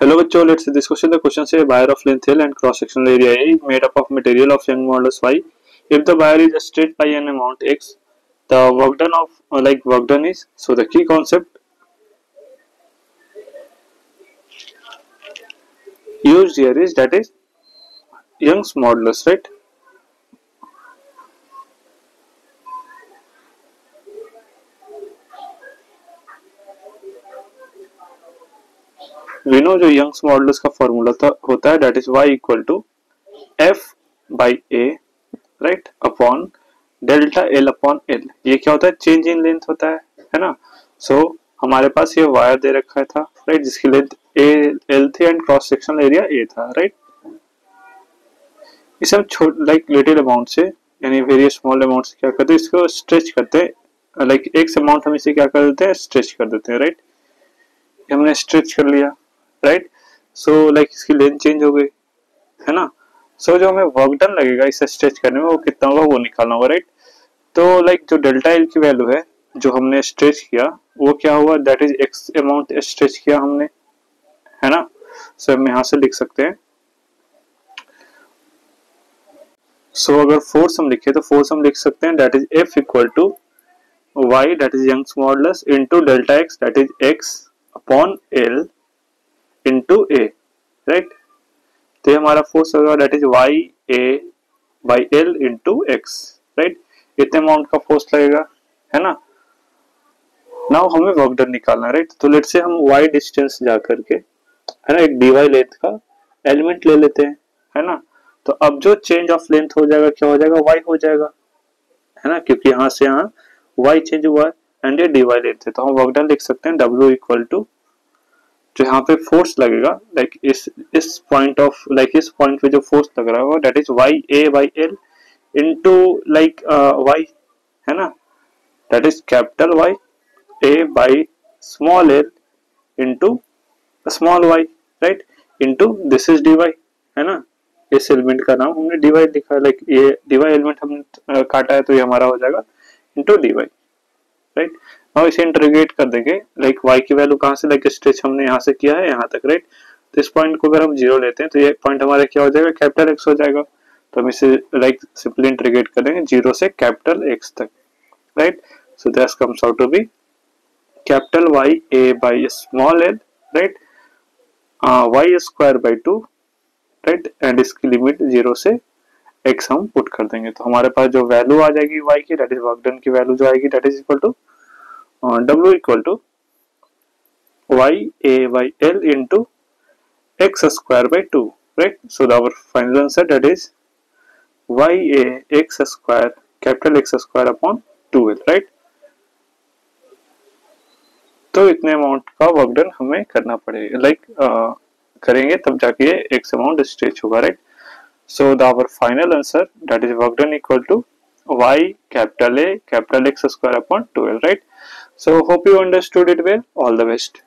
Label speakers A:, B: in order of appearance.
A: Hello bachcho, let's see this question. The question say buyer of length L and cross sectional area A made up of material of young modulus Y. If the buyer is a straight by an amount X, the work done of uh, like work done is so the key concept used here is that is Young's modulus, right? We know जो Young's modulus का formula था होता है that is Y equal to F by A right upon delta L upon L ये क्या होता है? Change in length होता है है ना? सो so, हमारे पास ये वायर दे रखा था राइट right? जिसकी लेंथ ए एल थी and cross sectional area A था राइट इसे हम लाइक लिटिल अमाउंट से यानी वेरियस स्मॉल अमाउंट से क्या करते हैं? इसको स्ट्रेच करते हैं लाइक एक अमाउंट हम इसे क्या कर देते हैं? स्ट्रेच कर देते हैं राइट हमने स्ट्रेच कर लिया। राइट सो लाइक इसकी लेंथ चेंज हो गई है ना? सो so, जो हमें वर्क डन लगेगा इसे स्ट्रेच करने में वो कितना होगा वो निकालना होगा राइट तो लाइक जो डेल्टा एल की वैल्यू है जो हमने स्ट्रेच किया वो क्या हुआ? That is X amount stretch किया हमने है ना? सो so, हम यहाँ से लिख सकते हैं। सो so, अगर फोर्स हम लिखे तो फोर्स हम लिख सकते हैं that is F equal to Y that is Young's modulus into delta X that is X upon L into A right तो ये हमारा फोर्स होगा that is Y A by L into X right इतने amount का force लगेगा, है ना? Now हमें वर्क डन निकालना राइट तो लेट से हम वाई डिस्टेंस जा करके, है ना, एक डीवाई लेंथ का एलिमेंट ले लेते हैं, है ना? तो अब जो चेंज ऑफ़ लेंथ हो जाएगा, क्या हो जाएगा? वाई हो जाएगा, है ना? क्योंकि यहाँ से यहाँ वाई चेंज हुआ है एंड ये डीवाई लेंथ है। तो हम वर्क डन लिख सकते हैं डब्ल्यू इक्वल टू जो यहाँ पे फोर्स लगेगा लाइक like इस इस पॉइंट ऑफ़ लाइक इस पॉइंट पे जो फोर्स लग रहा होगा that is Y A by L into like Y है ना? That is capital Y A by small L into small Y right into this is D Y है ना? इस एलिमेंट का नाम हमने डी वाई लिखा लाइक ये डी वाई एलिमेंट हमने uh, काटा है तो ये हमारा हो जाएगा इंटू डी वाई राइट हम इसे इंटरोगेट कर देंगे। लाइक y की वैल्यू कहाँ से लाइक स्ट्रेच हमने यहाँ से किया है, यहाँ तक राइट तो इस पॉइंट को अगर हम ज़ीरो लेते हैं तो ये पॉइंट हमारा क्या हो जाएगा? कैपिटल एक्स हो जाएगा। तो हम इसे लाइक सिंपली इंटरोगेट कर देंगे ज़ीरो से कैपिटल एक्स तक right so this comes out to be capital Y A by small L right Y square by two right and इसकी लिमिट ज़ीरो से एक्स हम पुट कर देंगे। तो हमारे पास जो वैल्यू आ जाएगी वाई की दैट इज़ वर्क डन की वैल्यू जो आएगी that is equal to Uh, w equal to y a y l into x square by 2 right? So the, our final answer that is y a x square capital x square upon 2 l right? तो इतने amount का work done हमें करना पड़ेगा। Like like, uh, करेंगे तब जाके X amount stretch होगा right so the final answer that is work done equal to Y capital A capital X square upon twelve right? So hope you understood it well. All the best